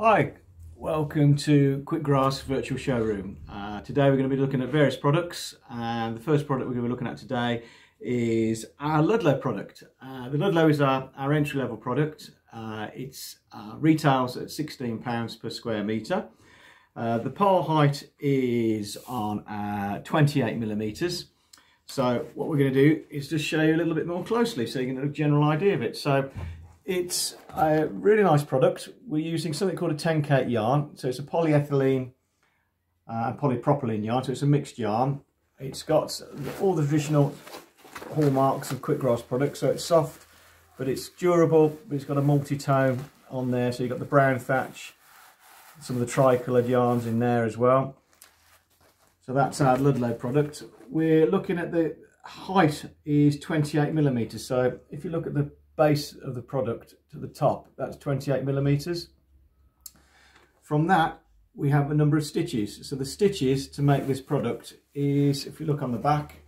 Hi, welcome to Quickgrass Virtual Showroom. Uh, today we're going to be looking at various products and the first product we're going to be looking at today is our Ludlow product. Uh, the Ludlow is our, our entry level product. Uh, it's uh, retails at £16 per square metre. Uh, the pole height is on uh, 28 millimetres. So what we're going to do is just show you a little bit more closely so you can get a general idea of it. So it's a really nice product. We're using something called a 10K yarn. So it's a polyethylene uh, polypropylene yarn. So it's a mixed yarn. It's got all the traditional hallmarks of quickgrass products. So it's soft, but it's durable. But it's got a multi-tone on there. So you've got the brown thatch, some of the tri-coloured yarns in there as well. So that's our Ludlow product. We're looking at the height is 28 millimeters. So if you look at the base of the product to the top, that's 28 millimeters. From that, we have a number of stitches. So the stitches to make this product is, if you look on the back,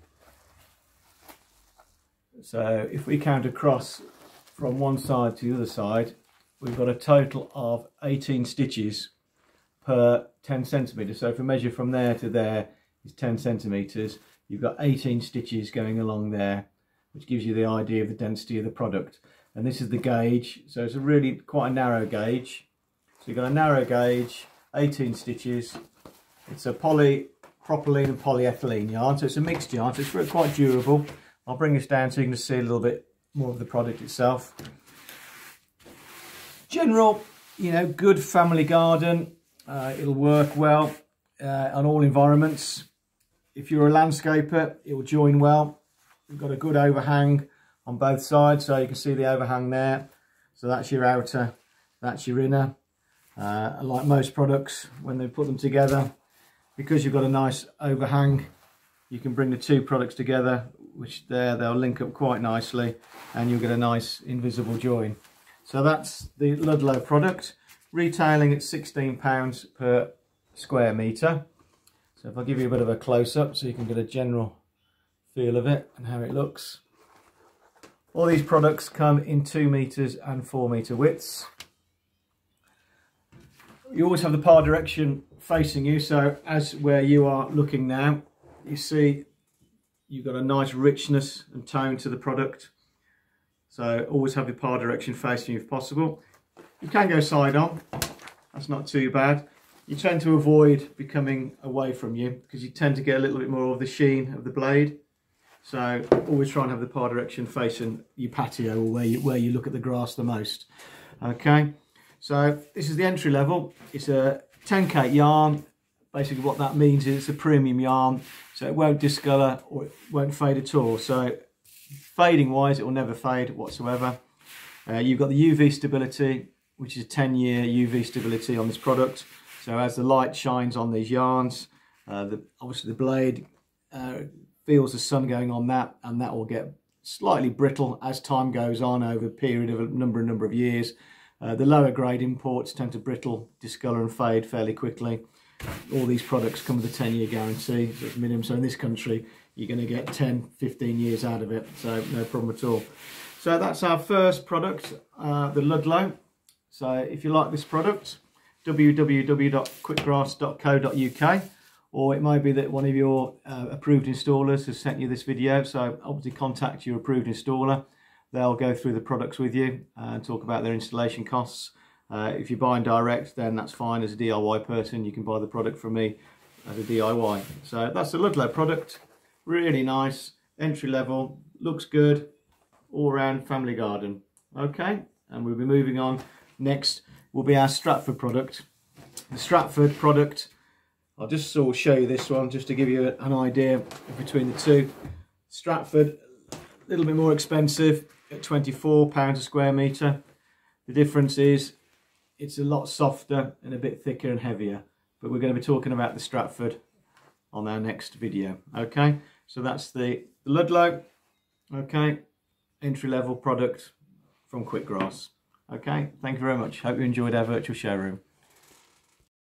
so if we count across from one side to the other side, we've got a total of 18 stitches per 10 centimeters. So if we measure from there to there is 10 centimeters, you've got 18 stitches going along there which gives you the idea of the density of the product. And this is the gauge, so it's a really quite a narrow gauge. So you've got a narrow gauge, 18 stitches. It's a polypropylene and polyethylene yarn, so it's a mixed yarn, so it's really quite durable. I'll bring this down so you can see a little bit more of the product itself. General, you know, good family garden. Uh, it'll work well uh, on all environments. If you're a landscaper, it will join well We've got a good overhang on both sides, so you can see the overhang there. So that's your outer, that's your inner. Uh, like most products, when they put them together, because you've got a nice overhang, you can bring the two products together, which there they'll link up quite nicely, and you'll get a nice invisible join. So that's the Ludlow product, retailing at £16 per square metre. So if I give you a bit of a close-up so you can get a general feel of it and how it looks. All these products come in 2 metres and 4 metre widths. You always have the par direction facing you, so as where you are looking now, you see you've got a nice richness and tone to the product. So always have your par direction facing you if possible. You can go side on, that's not too bad. You tend to avoid becoming away from you because you tend to get a little bit more of the sheen of the blade. So always try and have the par direction facing your patio or where you, where you look at the grass the most. Okay, so this is the entry level. It's a 10k yarn. Basically what that means is it's a premium yarn, so it won't discolor or it won't fade at all. So fading wise, it will never fade whatsoever. Uh, you've got the UV stability, which is a 10 year UV stability on this product. So as the light shines on these yarns, uh, the, obviously the blade uh, feels the sun going on that and that will get slightly brittle as time goes on over a period of a number, and number of years. Uh, the lower grade imports tend to brittle, discolour and fade fairly quickly. All these products come with a 10 year guarantee, minimum. So in this country, you're going to get 10, 15 years out of it, so no problem at all. So that's our first product, uh, the Ludlow. So if you like this product, www.quickgrass.co.uk or it might be that one of your uh, approved installers has sent you this video. So obviously contact your approved installer. They'll go through the products with you and talk about their installation costs. Uh, if you're buying direct then that's fine. As a DIY person you can buy the product from me as a DIY so that's the Ludlow product. Really nice. Entry level. Looks good. All round family garden. Okay. And we'll be moving on. Next will be our Stratford product. The Stratford product I'll just sort of show you this one just to give you an idea between the two. Stratford, a little bit more expensive at £24 a square metre. The difference is it's a lot softer and a bit thicker and heavier. But we're going to be talking about the Stratford on our next video. Okay, so that's the, Ludlow, okay, entry level product from Quickgrass. Okay, thank you very much. Hope you enjoyed our virtual showroom.